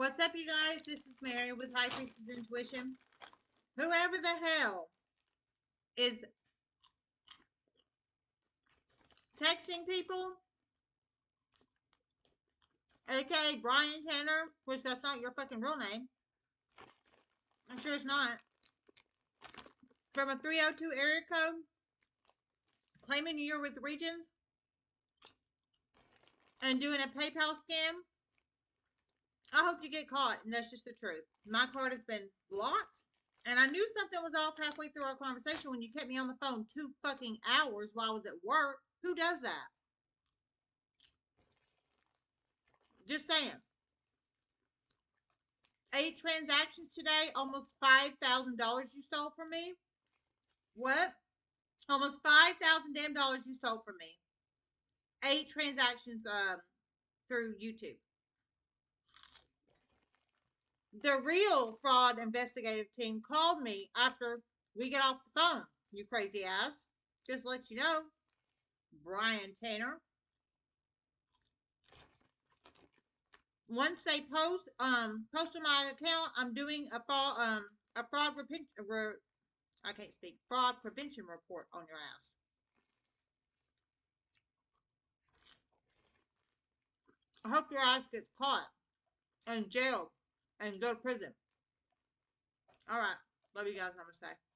What's up, you guys? This is Mary with High Priestess Intuition. Whoever the hell is texting people, aka Brian Tanner, which that's not your fucking real name. I'm sure it's not. From a 302 area code, claiming you're with Regions, and doing a PayPal scam. Hope you get caught, and that's just the truth. My card has been blocked, and I knew something was off halfway through our conversation when you kept me on the phone two fucking hours while I was at work. Who does that? Just saying. Eight transactions today, almost five thousand dollars you stole from me. What? Almost five thousand damn dollars you stole from me. Eight transactions um through YouTube. The real fraud investigative team called me after we get off the phone. You crazy ass. Just let you know, Brian Tanner. Once they post um post on my account, I'm doing a fraud um a fraud repent re, I can't speak fraud prevention report on your ass. I hope your ass gets caught and jailed and go to prison. All right. Love you guys. Going to say.